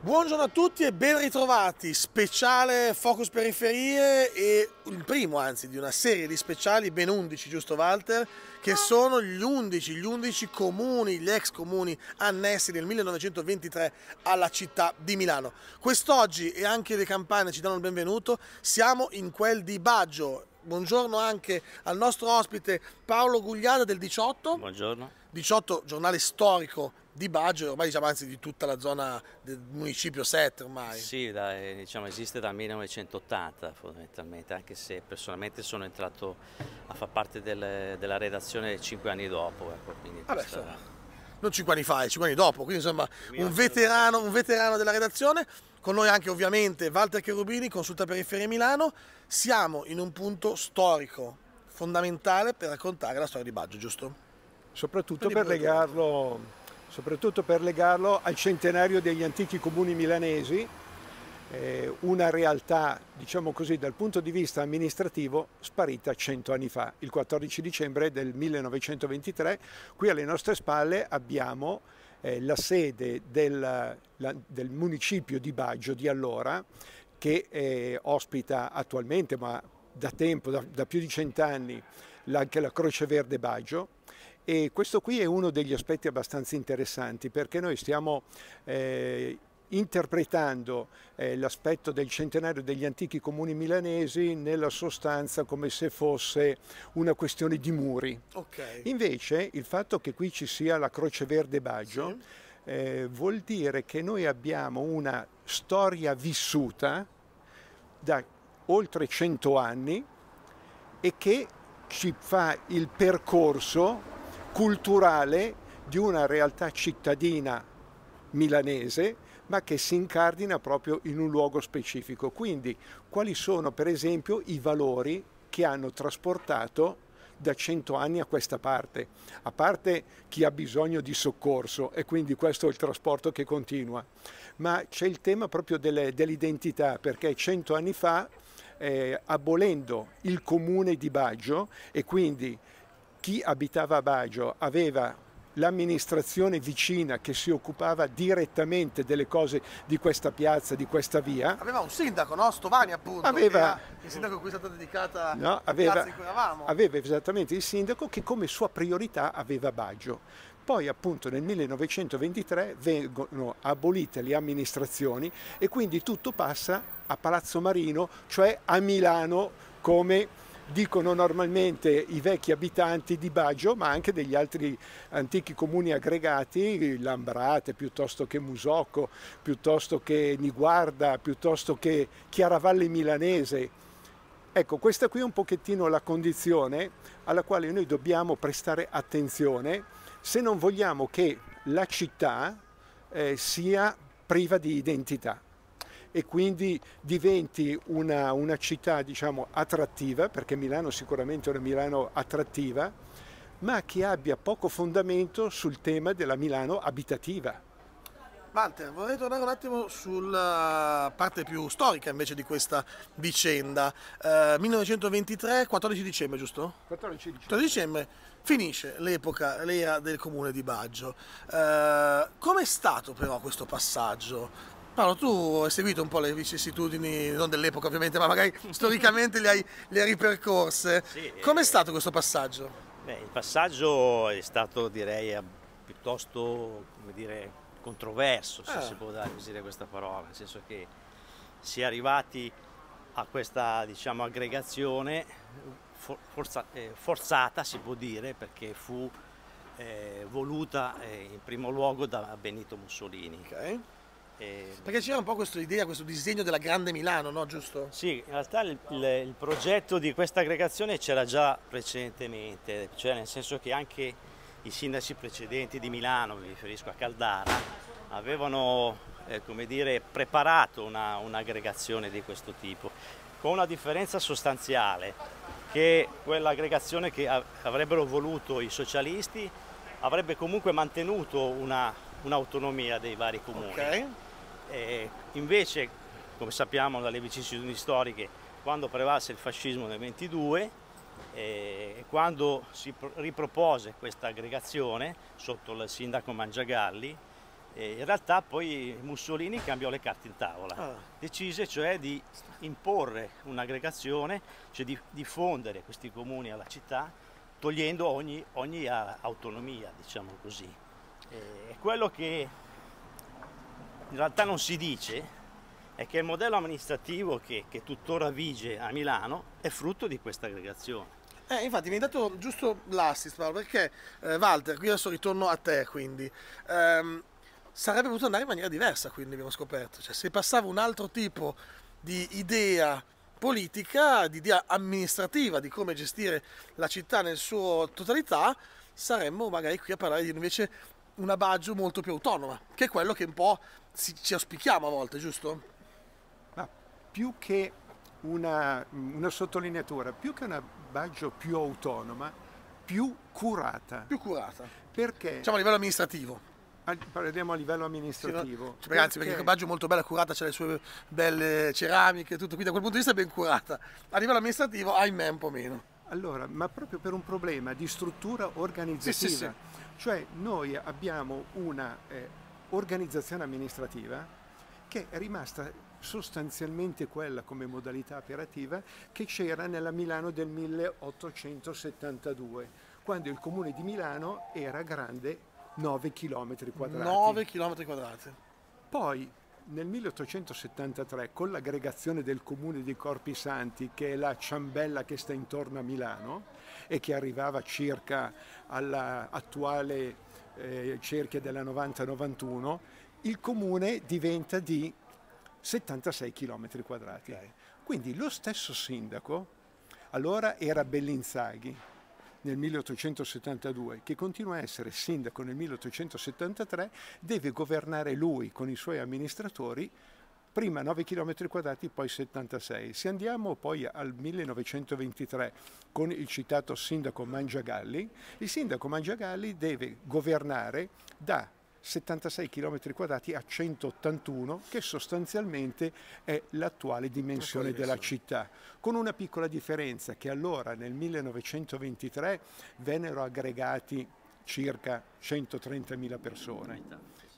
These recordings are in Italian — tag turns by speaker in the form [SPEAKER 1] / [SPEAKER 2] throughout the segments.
[SPEAKER 1] Buongiorno a tutti e ben ritrovati, speciale Focus Periferie e il primo anzi di una serie di speciali, ben 11 giusto Walter, che sono gli 11, gli 11 comuni, gli ex comuni annessi nel 1923 alla città di Milano. Quest'oggi e anche le campane ci danno il benvenuto, siamo in quel di Baggio, buongiorno anche al nostro ospite Paolo Gugliada del 18.
[SPEAKER 2] Buongiorno.
[SPEAKER 1] 18, giornale storico di Baggio, ormai diciamo anzi di tutta la zona del municipio 7 ormai.
[SPEAKER 2] Sì, da, diciamo, esiste dal 1980 fondamentalmente, anche se personalmente sono entrato a far parte del, della redazione cinque anni dopo. Ecco,
[SPEAKER 1] Vabbè, questa... non cinque anni fa, cinque anni dopo, quindi insomma un veterano, un veterano della redazione. Con noi anche ovviamente Walter Cherubini, Consulta Periferia Milano. Siamo in un punto storico fondamentale per raccontare la storia di Baggio, giusto?
[SPEAKER 3] Soprattutto per legarlo soprattutto per legarlo al centenario degli antichi comuni milanesi, una realtà, diciamo così, dal punto di vista amministrativo sparita cento anni fa, il 14 dicembre del 1923. Qui alle nostre spalle abbiamo eh, la sede del, la, del, municipio di Baggio di allora, che eh, ospita attualmente, ma da tempo, da, da più di cent'anni, anche la Croce Verde Baggio, e questo qui è uno degli aspetti abbastanza interessanti perché noi stiamo eh, interpretando eh, l'aspetto del centenario degli antichi comuni milanesi nella sostanza come se fosse una questione di muri.
[SPEAKER 1] Okay.
[SPEAKER 3] Invece il fatto che qui ci sia la Croce Verde Baggio sì. eh, vuol dire che noi abbiamo una storia vissuta da oltre cento anni e che ci fa il percorso culturale di una realtà cittadina milanese ma che si incardina proprio in un luogo specifico. Quindi quali sono per esempio i valori che hanno trasportato da cento anni a questa parte, a parte chi ha bisogno di soccorso e quindi questo è il trasporto che continua, ma c'è il tema proprio dell'identità perché cento anni fa eh, abolendo il comune di Baggio e quindi chi abitava a Baggio aveva l'amministrazione vicina che si occupava direttamente delle cose di questa piazza, di questa via.
[SPEAKER 1] Aveva un sindaco, no? Stovani appunto,
[SPEAKER 3] aveva,
[SPEAKER 1] il sindaco a cui è stata dedicata
[SPEAKER 3] no, aveva, la piazza in cui eravamo. Aveva esattamente il sindaco che come sua priorità aveva Baggio. Poi appunto nel 1923 vengono abolite le amministrazioni e quindi tutto passa a Palazzo Marino, cioè a Milano come dicono normalmente i vecchi abitanti di Baggio, ma anche degli altri antichi comuni aggregati, Lambrate piuttosto che Musocco, piuttosto che Niguarda, piuttosto che Chiaravalle Milanese. Ecco, questa qui è un pochettino la condizione alla quale noi dobbiamo prestare attenzione se non vogliamo che la città eh, sia priva di identità e quindi diventi una, una città diciamo, attrattiva, perché Milano sicuramente è una Milano attrattiva, ma che abbia poco fondamento sul tema della Milano abitativa.
[SPEAKER 1] Walter, vorrei tornare un attimo sulla parte più storica invece di questa vicenda. Eh, 1923, 14 dicembre, giusto?
[SPEAKER 3] 14 dicembre.
[SPEAKER 1] 14 dicembre finisce l'epoca, l'era del comune di Baggio. Eh, Com'è stato però questo passaggio? Paolo, tu hai seguito un po' le vicissitudini, non dell'epoca ovviamente, ma magari storicamente le hai, le hai ripercorse. Sì, Com'è eh, stato questo passaggio?
[SPEAKER 2] Beh, il passaggio è stato direi piuttosto dire, controverso, se ah. si può dare, dire questa parola, nel senso che si è arrivati a questa diciamo, aggregazione forza, eh, forzata, si può dire, perché fu eh, voluta eh, in primo luogo da Benito Mussolini.
[SPEAKER 1] Okay e... Perché c'era un po' questa idea, questo disegno della grande Milano, no? Giusto?
[SPEAKER 2] Sì, in realtà il, il, il progetto di questa aggregazione c'era già precedentemente, cioè nel senso che anche i sindaci precedenti di Milano, mi riferisco a Caldara, avevano eh, come dire, preparato un'aggregazione un di questo tipo, con una differenza sostanziale, che quell'aggregazione che avrebbero voluto i socialisti avrebbe comunque mantenuto un'autonomia un dei vari comuni.
[SPEAKER 1] Okay.
[SPEAKER 2] E invece, come sappiamo dalle vicissitudini storiche, quando prevalse il fascismo nel 22 e quando si ripropose questa aggregazione sotto il sindaco Mangiagalli, in realtà poi Mussolini cambiò le carte in tavola,
[SPEAKER 1] Ah.
[SPEAKER 2] decise cioè di imporre un'aggregazione, cioè di diffondere questi comuni alla città, togliendo ogni, ogni autonomia, diciamo così. E quello che in realtà non si dice è che il modello amministrativo che, che tuttora vige a Milano è frutto di questa aggregazione.
[SPEAKER 1] Eh, infatti mi hai dato giusto l'assist, Paolo, perché eh, Walter, qui adesso ritorno a te, quindi ehm, sarebbe potuto andare in maniera diversa, quindi abbiamo scoperto, cioè se passava un altro tipo di idea politica, di idea amministrativa di come gestire la città nel suo totalità, saremmo magari qui a parlare di invece una Baggio molto più autonoma, che è quello che un po' ci auspichiamo a volte, giusto?
[SPEAKER 3] Ma più che una, una sottolineatura, più che una Baggio più autonoma, più curata.
[SPEAKER 1] Più curata,
[SPEAKER 3] Perché
[SPEAKER 1] diciamo a livello amministrativo.
[SPEAKER 3] a- parliamo a livello
[SPEAKER 1] Sì, no?
[SPEAKER 3] amministrativo.
[SPEAKER 1] Anzi, perché Baggio è molto bella curata, c'ha le sue belle ceramiche e tutto, quindi da quel punto di vista è ben curata. A livello amministrativo, ahimè, un po' meno.
[SPEAKER 3] Allora, ma proprio per un problema di struttura organizzativa,
[SPEAKER 1] Sì, sì, sì.
[SPEAKER 3] cioè noi abbiamo una eh, organizzazione amministrativa che è rimasta sostanzialmente quella come modalità operativa che c'era nella Milano del 1872, quando il comune di Milano era grande 9 km quadrati.
[SPEAKER 1] 9 km quadrati.
[SPEAKER 3] Poi nel 1873, con l'aggregazione del comune di Corpi Santi, che è la ciambella che sta intorno a Milano e che arrivava circa all'attuale eh, cerchia della 90-91, il comune diventa di 76 km quadrati. Quindi lo stesso sindaco, allora era Bellinzaghi, nel 1872, che continua a essere sindaco nel 1873, deve governare lui con i suoi amministratori, prima 9 km quadrati, poi 76. Se andiamo poi al 1923 con il citato sindaco Mangiagalli, il sindaco Mangiagalli deve governare da 76 km quadrati a 181, che sostanzialmente è l'attuale dimensione della città, con una piccola differenza che allora nel 1923 vennero aggregati circa 130.000 persone,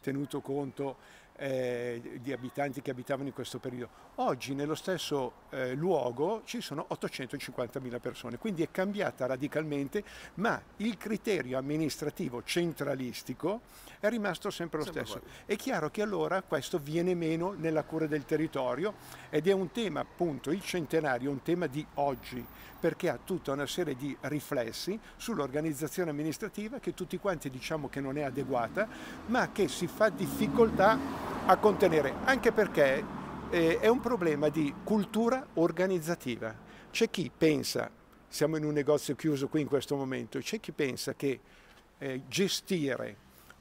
[SPEAKER 3] tenuto conto eh, di abitanti che abitavano in questo periodo. Oggi nello stesso eh, luogo ci sono 850.000 persone, quindi è cambiata radicalmente, ma il criterio amministrativo centralistico è rimasto sempre lo
[SPEAKER 1] Sempre
[SPEAKER 3] stesso. È chiaro che allora questo viene meno nella cura del territorio ed è un tema, appunto, il centenario, un tema di oggi, perché ha tutta una serie di riflessi sull'organizzazione amministrativa che tutti quanti diciamo che non è adeguata, ma che si fa difficoltà a contenere, anche perché eh, è un problema di cultura organizzativa. C'è chi pensa, siamo in un negozio chiuso qui in questo momento, c'è chi pensa che eh, gestire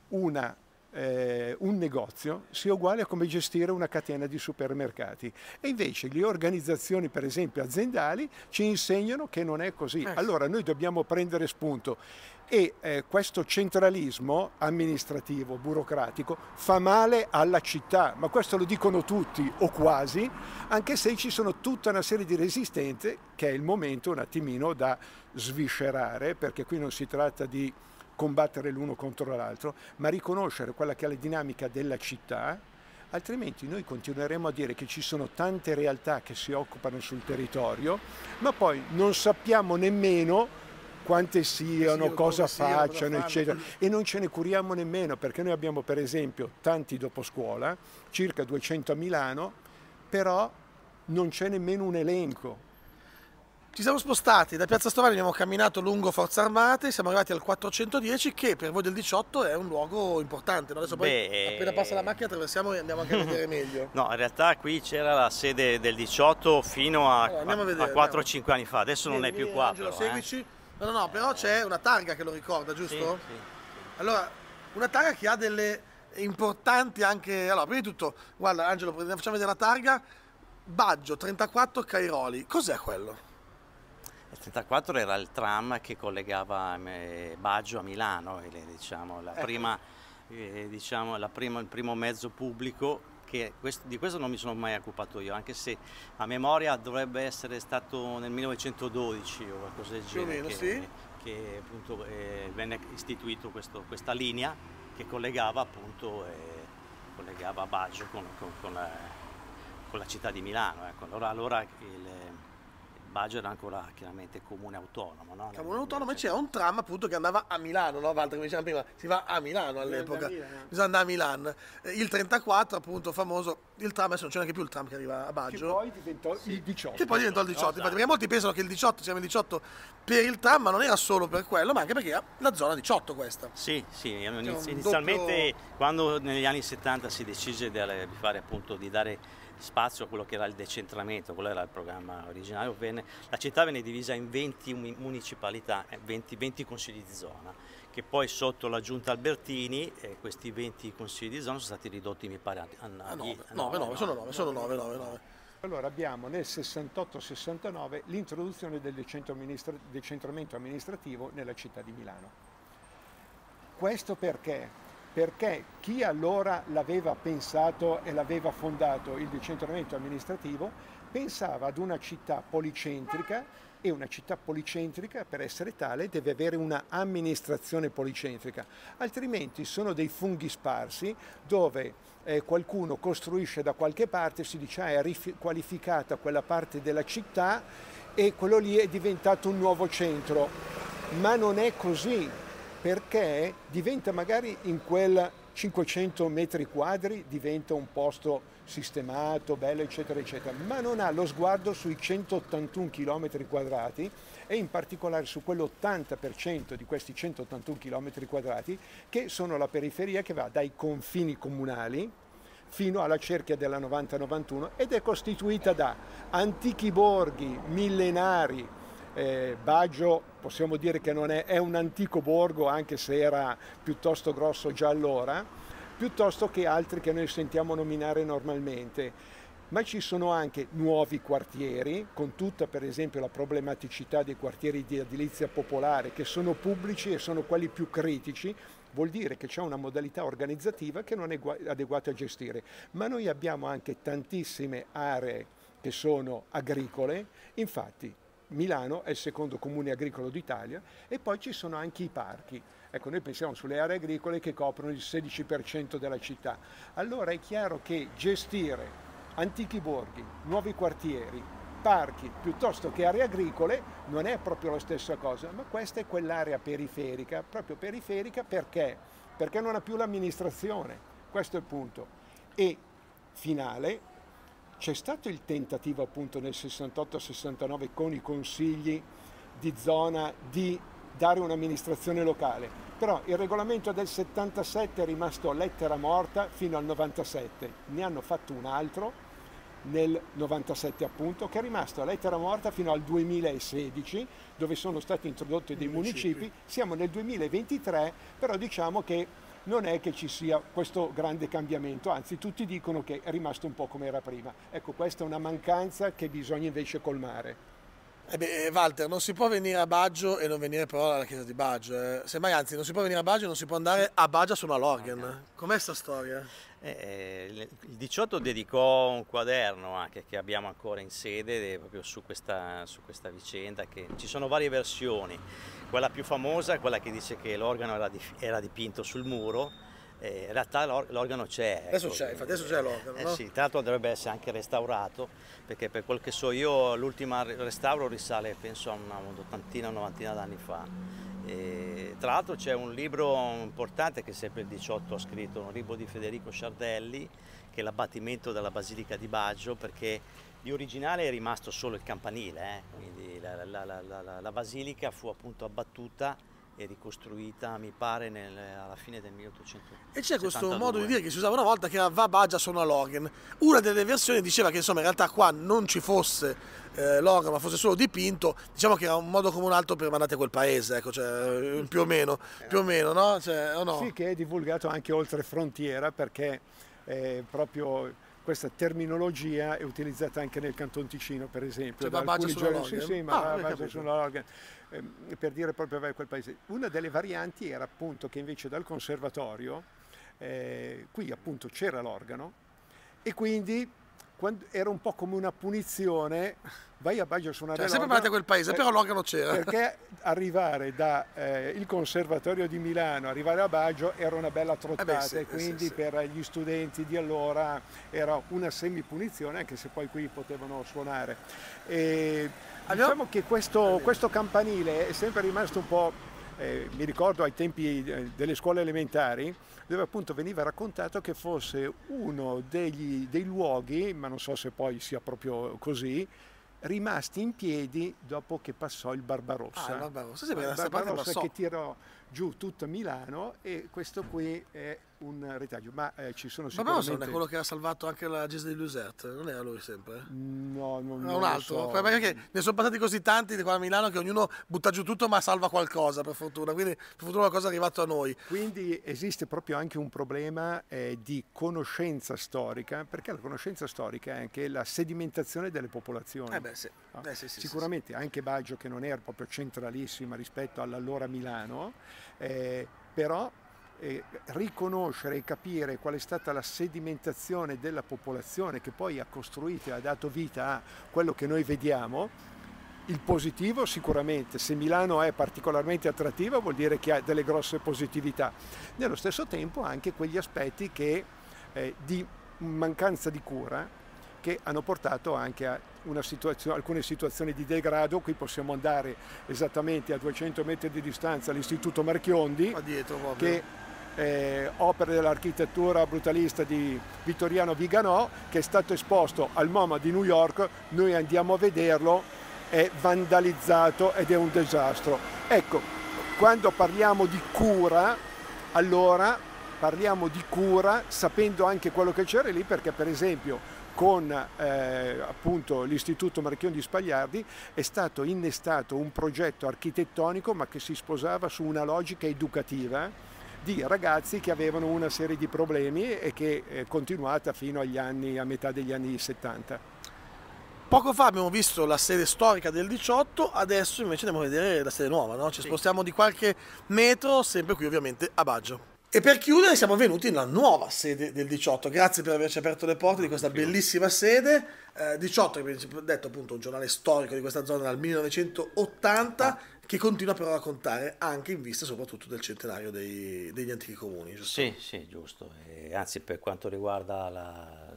[SPEAKER 3] una, eh, un negozio sia uguale a come gestire una catena di supermercati. E invece le organizzazioni, per esempio aziendali, ci insegnano che non è così. Allora noi dobbiamo prendere spunto e eh, questo centralismo amministrativo, burocratico, fa male alla città, ma questo lo dicono tutti o quasi, anche se ci sono tutta una serie di resistenze che è il momento un attimino da sviscerare, perché qui non si tratta di combattere l'uno contro l'altro, ma riconoscere quella che è la dinamica della città, altrimenti noi continueremo a dire che ci sono tante realtà che si occupano sul territorio, ma poi non sappiamo nemmeno quante siano,
[SPEAKER 1] Sì,
[SPEAKER 3] cosa facciano,
[SPEAKER 1] fanno.
[SPEAKER 3] eccetera. E non ce ne curiamo nemmeno, perché noi abbiamo per esempio tanti dopo scuola, circa 200 a Milano, però non c'è nemmeno un elenco.
[SPEAKER 1] Ci siamo spostati da Piazza Stovani, abbiamo camminato lungo Forze Armate, siamo arrivati al 410 che per voi del 18 è un luogo importante. no? Adesso poi
[SPEAKER 2] Beh,
[SPEAKER 1] appena passa la macchina attraversiamo e andiamo anche a vedere meglio.
[SPEAKER 2] No, in realtà qui c'era la sede del 18 fino a,
[SPEAKER 1] Allora, a vedere,
[SPEAKER 2] 4-5 anni fa, adesso non è
[SPEAKER 1] Vieni,
[SPEAKER 2] più
[SPEAKER 1] vieni,
[SPEAKER 2] qua.
[SPEAKER 1] Angelo,
[SPEAKER 2] però, eh.
[SPEAKER 1] seguici. No, no, no, però c'è una targa che lo ricorda,
[SPEAKER 2] Sì,
[SPEAKER 1] giusto?
[SPEAKER 2] sì.
[SPEAKER 1] Allora, una targa che ha delle importanti anche... Allora, prima di tutto, guarda Angelo, facciamo vedere la targa. Baggio 34 Cairoli. Cos'è quello?
[SPEAKER 2] Il 34 era il tram che collegava eh, Baggio a Milano, diciamo, la
[SPEAKER 1] Ecco.
[SPEAKER 2] prima, eh, diciamo, la prima- il primo mezzo pubblico. Che questo- di questo non mi sono mai occupato io, anche se a memoria dovrebbe essere stato nel 1912 o qualcosa del genere
[SPEAKER 1] meno,
[SPEAKER 2] che,
[SPEAKER 1] sì.
[SPEAKER 2] che appunto eh, venne istituito questo- questa linea che collegava appunto eh, collegava Baggio con, con, con, la, con, la, città di Milano. Ecco. Allora, allora il, Baggio era ancora chiaramente comune autonomo. No?
[SPEAKER 1] Comune autonomo e c'era un tram appunto che andava a Milano, no Walter, come dicevamo prima, si va a Milano all'epoca, bisogna andare a Milano. Eh, il 34 appunto famoso, il tram, adesso non c'è neanche più il tram che arriva a Baggio.
[SPEAKER 3] Che poi diventò sì. il 18.
[SPEAKER 1] Che poi diventò il 18, no, infatti, perché molti pensano che il 18 siamo il 18 per il tram, ma non era solo per quello, ma anche perché era la zona 18 questa.
[SPEAKER 2] Sì, sì, inizialmente doppio... quando negli anni 70 si decise di fare appunto, di dare spazio a quello che era il decentramento, quello era il programma originario, venne, la città venne divisa in 20 municipalità, 20, eh, 20 consigli di zona, che poi sotto la giunta Albertini eh, questi 20 consigli di zona sono stati ridotti mi pare a,
[SPEAKER 1] a, a 9, 9, 9, sono 9, sono 9, 9, 9.
[SPEAKER 3] Allora abbiamo nel 68-69 l'introduzione del decentramento amministrativo nella città di Milano. Questo perché? Perché chi allora l'aveva pensato e l'aveva fondato il decentramento amministrativo pensava ad una città policentrica e una città policentrica per essere tale deve avere una amministrazione policentrica, altrimenti sono dei funghi sparsi dove eh, qualcuno costruisce da qualche parte, si dice ah, è riqualificata quella parte della città e quello lì è diventato un nuovo centro, ma non è così, perché diventa magari in quel 500 metri quadri diventa un posto sistemato, bello eccetera eccetera, ma non ha lo sguardo sui 181 km quadrati e in particolare su quell'80% di questi 181 km quadrati che sono la periferia che va dai confini comunali fino alla cerchia della 90-91 ed è costituita da antichi borghi millenari, eh, Baggio possiamo dire che è, è un antico borgo anche se era piuttosto grosso già allora, piuttosto che altri che noi sentiamo nominare normalmente. Ma ci sono anche nuovi quartieri, con tutta per esempio la problematicità dei quartieri di edilizia popolare che sono pubblici e sono quelli più critici, vuol dire che c'è una modalità organizzativa che non è adeguata a gestire. Ma noi abbiamo anche tantissime aree che sono agricole, infatti Milano è il secondo comune agricolo d'Italia e poi ci sono anche i parchi. Ecco, noi pensiamo sulle aree agricole che coprono il 16% della città. Allora è chiaro che gestire antichi borghi, nuovi quartieri, parchi piuttosto che aree agricole non è proprio la stessa cosa, ma questa è quell'area periferica, proprio periferica perché? Perché non ha più l'amministrazione, questo è il punto. E finale, c'è stato il tentativo appunto nel 68-69 con i consigli di zona di dare un'amministrazione locale, però il regolamento del 77 è rimasto lettera morta fino al 97, ne hanno fatto un altro nel 97 appunto, che è rimasto a lettera morta fino al 2016, dove sono stati introdotti dei municipi, siamo nel 2023, però diciamo che non è che ci sia questo grande cambiamento, anzi tutti dicono che è rimasto un po' come era prima. Ecco, questa è una mancanza che bisogna invece colmare.
[SPEAKER 1] Eh beh, eh, Walter, non si può venire a Baggio e non venire però alla chiesa di Baggio. Eh. Semmai, anzi, non si può venire a Baggio e non si può andare a Baggio a suonare l'organ. Com'è sta storia?
[SPEAKER 2] Eh, il 18 dedicò un quaderno anche che abbiamo ancora in sede proprio su questa, su questa vicenda. Che ci sono varie versioni. Quella più famosa è quella che dice che l'organo era, era dipinto sul muro eh, in realtà l'organo c'è.
[SPEAKER 1] Adesso ecco. c'è, infatti adesso c'è l'organo.
[SPEAKER 2] Eh
[SPEAKER 1] no?
[SPEAKER 2] sì, tra l'altro dovrebbe essere anche restaurato, perché per quel che so io l'ultimo restauro risale penso a una ottantina, una novantina d'anni fa. E, tra l'altro c'è un libro importante che sempre il 18 ha scritto, un libro di Federico Sciardelli, che è l'abbattimento della Basilica di Baggio, perché di originale è rimasto solo il campanile, eh? quindi la, la, la, la basilica fu appunto abbattuta e ricostruita mi pare nel, alla fine del 1800.
[SPEAKER 1] E c'è questo modo di dire che si usava una volta che era va baggia sono all'organ. Una delle versioni diceva che insomma in realtà qua non ci fosse eh, l'organ ma fosse solo dipinto, diciamo che era un modo come un altro per mandare a quel paese, ecco, cioè, più o meno, più o meno no? Cioè, o no?
[SPEAKER 3] Sì, che è divulgato anche oltre frontiera perché eh, proprio questa terminologia è utilizzata anche nel Canton Ticino, per esempio.
[SPEAKER 1] Cioè, da alcuni giorni, sì,
[SPEAKER 3] sì, ma ah, sull'organ, eh, per dire proprio quel paese. Una delle varianti era appunto che invece dal conservatorio, eh, qui appunto c'era l'organo e quindi quando, era un po' come una punizione, vai a Baggio a suonare
[SPEAKER 1] cioè, sempre parte a quel paese, eh, però l'organo c'era.
[SPEAKER 3] Perché arrivare dal eh, Conservatorio di Milano, arrivare a Baggio era una bella trottata eh beh, sì, e quindi sì, per gli studenti di allora era una semi-punizione, anche se poi qui potevano suonare. E, diciamo che questo, questo campanile è sempre rimasto un po' eh, mi ricordo ai tempi eh, delle scuole elementari, dove appunto veniva raccontato che fosse uno degli, dei luoghi, ma non so se poi sia proprio così, rimasti in piedi dopo che passò il Barbarossa. Ah, il
[SPEAKER 1] Barbarossa, sì, il
[SPEAKER 3] Barbarossa che tirò giù tutta Milano e questo qui è un retaggio, ma eh, ci sono sicuramente...
[SPEAKER 1] Ma non è quello che ha salvato anche la Gesa di Lusert, non era lui sempre?
[SPEAKER 3] No, non, no,
[SPEAKER 1] un altro, so. perché ne sono passati così tanti di qua a Milano che ognuno butta giù tutto ma salva qualcosa per fortuna, quindi per fortuna qualcosa è arrivato a noi.
[SPEAKER 3] Quindi esiste proprio anche un problema eh, di conoscenza storica, perché la conoscenza storica è anche la sedimentazione delle popolazioni.
[SPEAKER 1] Eh beh, sì.
[SPEAKER 3] No?
[SPEAKER 1] Eh, sì, sì
[SPEAKER 3] Sicuramente anche Baggio che non era proprio centralissima rispetto all'allora Milano, eh, però eh, riconoscere e capire qual è stata la sedimentazione della popolazione che poi ha costruito e ha dato vita a quello che noi vediamo, il positivo sicuramente, se Milano è particolarmente attrattiva vuol dire che ha delle grosse positività, nello stesso tempo anche quegli aspetti che, eh, di mancanza di cura che hanno portato anche a situazio, alcune situazioni di degrado, qui possiamo andare esattamente a 200 metri di distanza all'Istituto Marchiondi,
[SPEAKER 1] dietro,
[SPEAKER 3] che eh, opere dell'architettura brutalista di Vittoriano Viganò che è stato esposto al MoMA di New York, noi andiamo a vederlo, è vandalizzato ed è un disastro. Ecco, quando parliamo di cura, allora parliamo di cura sapendo anche quello che c'era lì perché per esempio con eh, appunto l'Istituto Marchion di Spagliardi è stato innestato un progetto architettonico ma che si sposava su una logica educativa di ragazzi che avevano una serie di problemi e che è continuata fino agli anni, a metà degli anni 70.
[SPEAKER 1] Poco fa abbiamo visto la sede storica del 18, adesso invece andiamo a vedere la sede nuova, no? ci spostiamo di qualche metro, sempre qui ovviamente a Baggio. E per chiudere siamo venuti nella nuova sede del 18, grazie per averci aperto le porte di questa bellissima sede. Eh, 18, come detto appunto, un giornale storico di questa zona dal 1980 ah. che continua però a raccontare anche in vista soprattutto del centenario dei, degli antichi comuni.
[SPEAKER 2] Giusto? Sì, sì, giusto. E anzi per quanto riguarda la,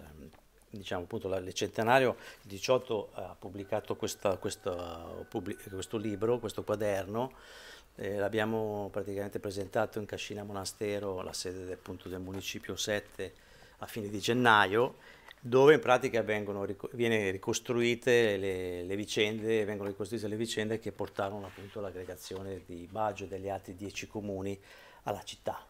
[SPEAKER 2] diciamo appunto il centenario, il 18 ha pubblicato questa, questa, questo libro, questo quaderno eh, l'abbiamo praticamente presentato in Cascina Monastero, la sede del, appunto, del municipio 7, a fine di gennaio, dove in pratica vengono, ricostruite le, le, vicende, vengono ricostruite le vicende che portarono appunto all'aggregazione di Baggio e degli altri dieci comuni alla città.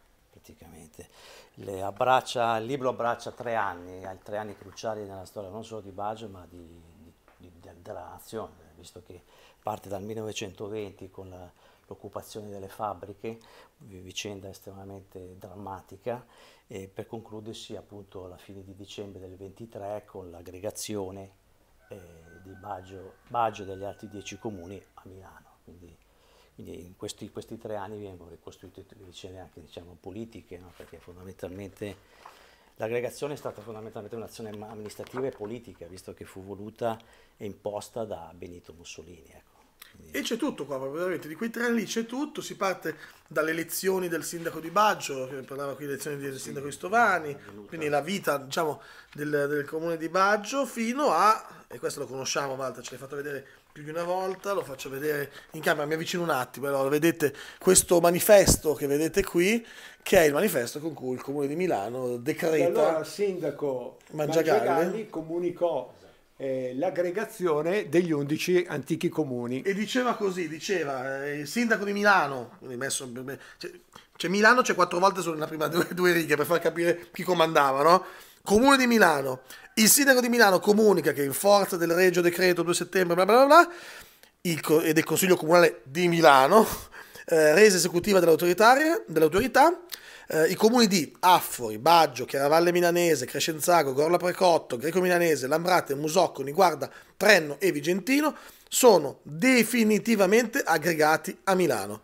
[SPEAKER 2] Abbraccia, il libro abbraccia tre anni, tre anni cruciali nella storia non solo di Baggio ma di, di, di, della nazione, visto che parte dal 1920 con la, l'occupazione delle fabbriche, vicenda estremamente drammatica, e per concludersi appunto alla fine di dicembre del 23 con l'aggregazione eh, di Baggio, Baggio degli altri dieci comuni a Milano. Quindi, quindi in questi, questi, tre anni vengono ricostruite le vicende anche diciamo, politiche, no? perché fondamentalmente L'aggregazione è stata fondamentalmente un'azione amministrativa e politica, visto che fu voluta e imposta da Benito Mussolini. Ecco.
[SPEAKER 1] E c'è tutto qua, veramente, di quei tre anni c'è tutto, si parte dalle elezioni del sindaco di Baggio, che parlava qui elezioni del sindaco di Stovani, quindi la vita diciamo, del, del, comune di Baggio, fino a, e questo lo conosciamo Walter, ce l'hai fatto vedere più di una volta, lo faccio vedere in camera, mi avvicino un attimo, allora vedete questo manifesto che vedete qui, che è il manifesto con cui il comune di Milano decreta... E
[SPEAKER 3] allora il sindaco Mangiagalli, Mangiagalli comunicò eh, l'aggregazione degli undici antichi comuni.
[SPEAKER 1] E diceva così, diceva, eh, il sindaco di Milano, messo, cioè, cioè, Milano c'è quattro volte nella prima due, due righe per far capire chi comandava, no? Comune di Milano. Il sindaco di Milano comunica che in forza del regio decreto 2 settembre, bla bla bla, il, e del Consiglio Comunale di Milano, eh, resa esecutiva dell'autorità, eh, i comuni di Affori, Baggio, Chiaravalle Milanese, Crescenzago, Gorla Precotto, Greco Milanese, Lambrate, Musocco, Niguarda, Trenno e Vigentino sono definitivamente aggregati a Milano.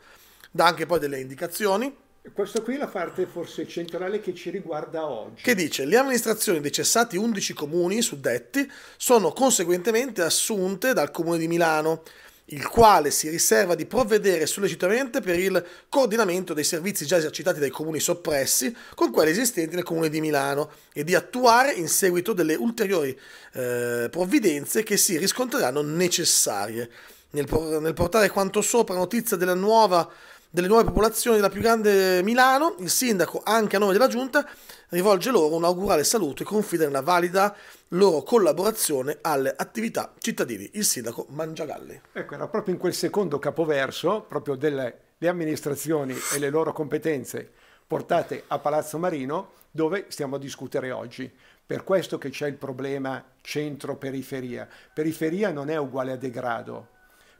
[SPEAKER 1] Dà anche poi delle indicazioni
[SPEAKER 3] Questa qui è la parte forse centrale che ci riguarda oggi.
[SPEAKER 1] Che dice, le amministrazioni dei cessati 11 comuni suddetti sono conseguentemente assunte dal Comune di Milano, il quale si riserva di provvedere sollecitamente per il coordinamento dei servizi già esercitati dai comuni soppressi con quelli esistenti nel comune di Milano e di attuare in seguito delle ulteriori eh, provvidenze che si riscontreranno necessarie. Nel, nel portare quanto sopra notizia della nuova delle nuove popolazioni della più grande Milano, il sindaco, anche a nome della giunta, rivolge loro un augurale saluto e confida nella valida loro collaborazione alle attività cittadini. Il sindaco Mangiagalli.
[SPEAKER 3] Ecco, era proprio in quel secondo capoverso, proprio delle amministrazioni e le loro competenze portate a Palazzo Marino, dove stiamo a discutere oggi. Per questo che c'è il problema centro-periferia. Periferia non è uguale a degrado,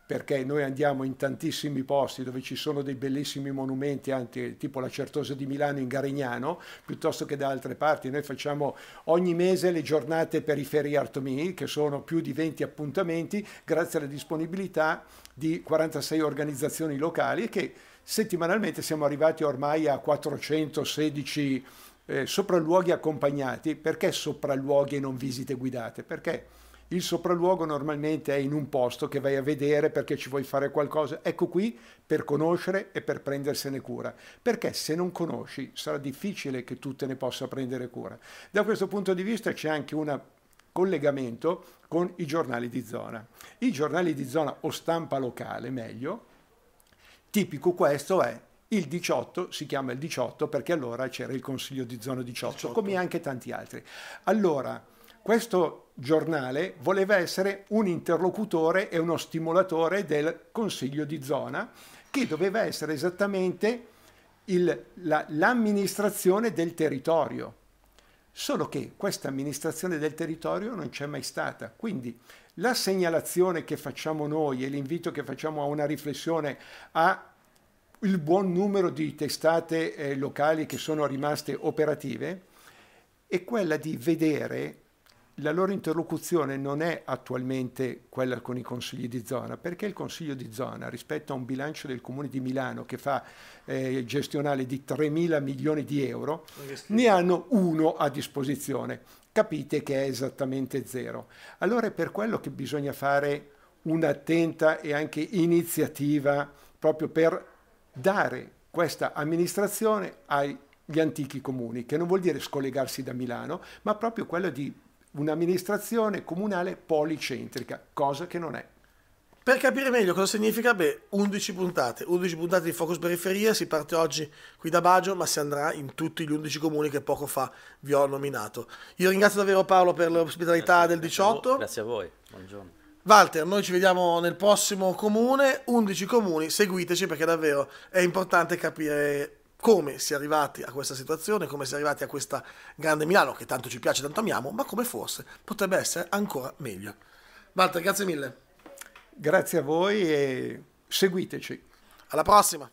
[SPEAKER 3] perché noi andiamo in tantissimi posti dove ci sono dei bellissimi monumenti, anche, tipo la Certosa di Milano in Garignano, piuttosto che da altre parti. Noi facciamo ogni mese le giornate Periferia Art Me, che sono più di 20 appuntamenti, grazie alla disponibilità di 46 organizzazioni locali che settimanalmente siamo arrivati ormai a 416 eh, sopralluoghi accompagnati. Perché sopralluoghi e non visite guidate? Perché il sopralluogo normalmente è in un posto che vai a vedere perché ci vuoi fare qualcosa. Ecco qui per conoscere e per prendersene cura. Perché se non conosci sarà difficile che tu te ne possa prendere cura. Da questo punto di vista c'è anche un collegamento con i giornali di zona. I giornali di zona o stampa locale, meglio, tipico questo è il 18 si chiama il 18 perché allora c'era il Consiglio di Zona 18, 18. come anche tanti altri. Allora, questo giornale voleva essere un interlocutore e uno stimolatore del Consiglio di zona che doveva essere esattamente il, la, l'amministrazione del territorio. Solo che questa amministrazione del territorio non c'è mai stata. Quindi la segnalazione che facciamo noi e l'invito che facciamo a una riflessione a il buon numero di testate eh, locali che sono rimaste operative è quella di vedere la loro interlocuzione non è attualmente quella con i consigli di zona, perché il consiglio di zona rispetto a un bilancio del comune di Milano che fa eh, gestionale di 3 mila milioni di euro, ne hanno uno a disposizione. Capite che è esattamente zero. Allora è per quello che bisogna fare un'attenta e anche iniziativa proprio per dare questa amministrazione agli antichi comuni, che non vuol dire scollegarsi da Milano, ma proprio quello di un'amministrazione comunale policentrica, cosa che non è.
[SPEAKER 1] Per capire meglio cosa significa, beh, 11 puntate, 11 puntate di Focus Periferia, si parte oggi qui da Baggio, ma si andrà in tutti gli 11 comuni che poco fa vi ho nominato. Io ringrazio davvero Paolo per l'ospitalità
[SPEAKER 2] grazie,
[SPEAKER 1] del 18.
[SPEAKER 2] Grazie a voi, buongiorno.
[SPEAKER 1] Walter, noi ci vediamo nel prossimo comune, 11 comuni, seguiteci perché davvero è importante capire come si è arrivati a questa situazione, come si è arrivati a questa grande Milano che tanto ci piace, tanto amiamo, ma come forse potrebbe essere ancora meglio. Walter, grazie mille.
[SPEAKER 3] Grazie a voi e seguiteci.
[SPEAKER 1] Alla prossima.